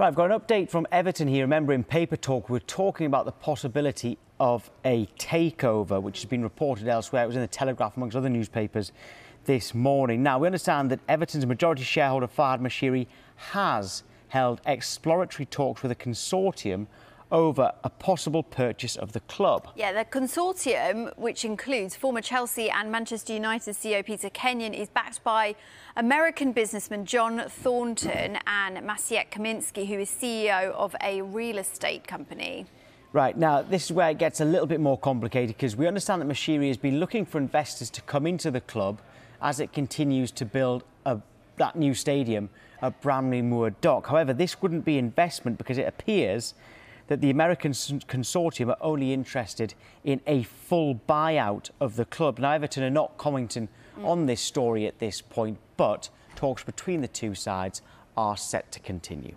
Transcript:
Right, I've got an update from Everton here. Remember, in Paper Talk, we we're talking about the possibility of a takeover, which has been reported elsewhere. It was in the Telegraph, amongst other newspapers, this morning. Now, we understand that Everton's majority shareholder, Farhad Moshiri, has held exploratory talks with a consortium over a possible purchase of the club. Yeah, the consortium, which includes former Chelsea and Manchester United CEO Peter Kenyon, is backed by American businessman John Thornton and Maciek Kaminski, who is CEO of a real estate company. Right, now this is where it gets a little bit more complicated because we understand that Moshiri has been looking for investors to come into the club as it continues to build a, that new stadium at Bramley-Moore Dock. However, this wouldn't be investment because it appears that the American consortium are only interested in a full buyout of the club. Now, Everton are not commenting mm. on this story at this point, but talks between the two sides are set to continue.